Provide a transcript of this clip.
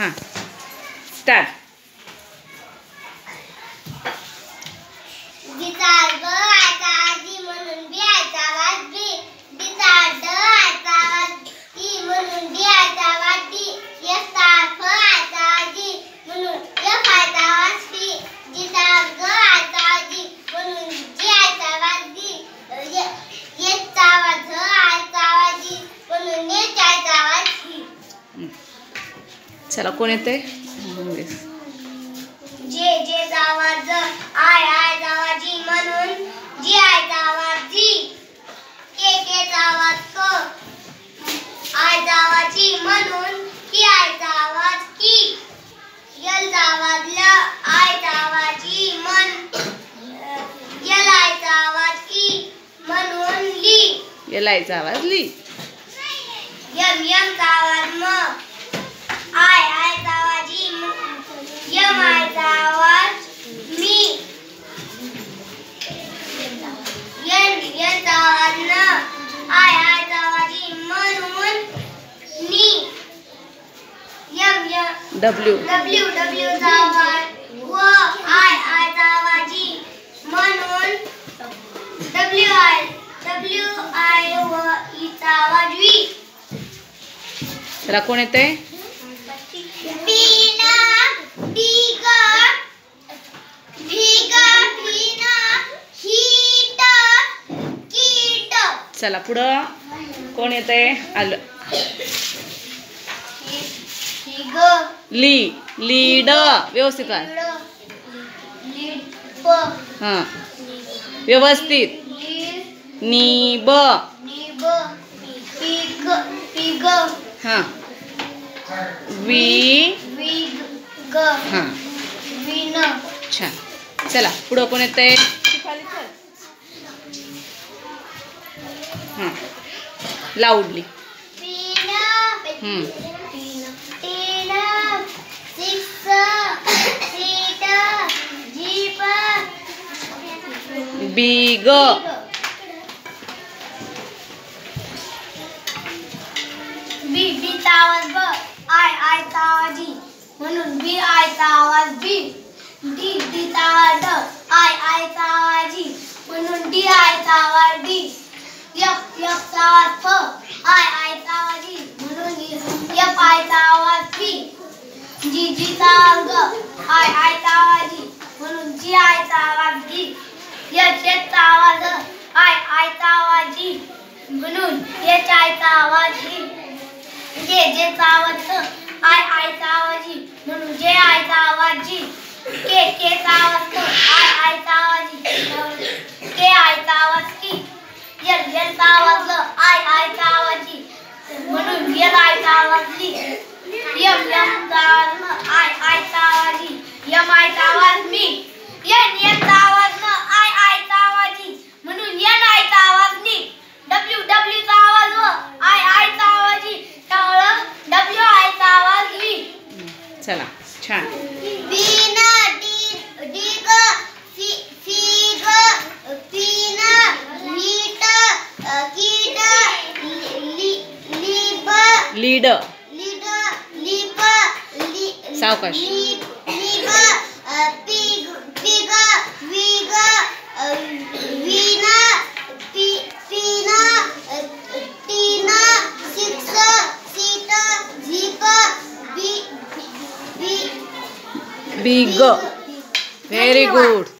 हां start guitar ग आयचा आजी म्हणून बी आयचा आवाज बी गिटार ड आयचा आवाज ती म्हणून बी आयचा आवाज डी यस्तार फ आयचा आजी म्हणून यफ आयचा आवाज टी गिटार ग आयचा आजी म्हणून जी आयचा आवाज डी येचा आवाज झ आयचा आवाज जी म्हणून येच आयचा आवाज ही चला कोण येते जे जे आवाज आय आय आवाजी म्हणून जी आय आवाजी के के आवाज क आय आवाजी म्हणून की आय आवाज की. यल आवाज ल आय आवाजी मन यल आय आवाज की म्हणून ली. यायचा आवाज ली. यम यम आवाज म. डब्ल्यू डब्ल्यू डब्ल्यू व आय आय आवाजी म्हणून डब्ल्यू आय डब्ल्यू आय व आवाज वी चला कोण येते बीना बीगा बीगा बीना हीट कीट. चला पुढं. कोण येते आलं. ली लीड. व्यवस्थित हां. व्यवस्थित. नीब. निब. Pig pig. हां. वी. हां. विन छान चला पुढं कोण येते हां. Loudly six seat jeep big B बीचा आवाज ब आय आयचा आवाज ई म्हणून बी आयचा आवाज बी डी डीचा आवाज ड आय आयचा आवाज ई म्हणून डी आयचा आवाज डी यफ यफचा आवाज फ आय आयचा आवाज ई म्हणून यफ आयचा आवाज फी जी जीचा आवाज ग आय आयचा आवाज ई म्हणून जी आयचा आवाज डी यच यचचा आवाज अ, आय आयचा आवाज ई म्हणून यच आयचा आवाज ई जे जेचा आवाज आय आयचा आवाज ही म्हणून जे आयचा आवाज जी के केचा आवाज आय आयचा आवाज के आयचा आवाज की यल यलचा आवाज आय आयचा आवाज म्हणून यल आयचा आवाज ली यम यमचा आवाज आय आयचा आवाज यम आयचा आवाज मी यन यनचा आवाज न आय आयचा आवाज ई म्हणून यन आयचा आवाज नी डब्ल्यू डब्ल्यूचा आवाज व आय आयचा आवाज ई त्यामुळं डब्ल्यू आयचा आवाज ली चला छान. लीड. सावकाश. बिग. Very good